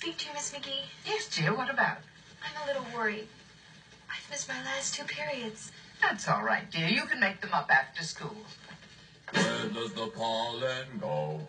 speak to you, Miss McGee? Yes, dear, what about? I'm a little worried. I've missed my last two periods. That's all right, dear. You can make them up after school. Where does the pollen go?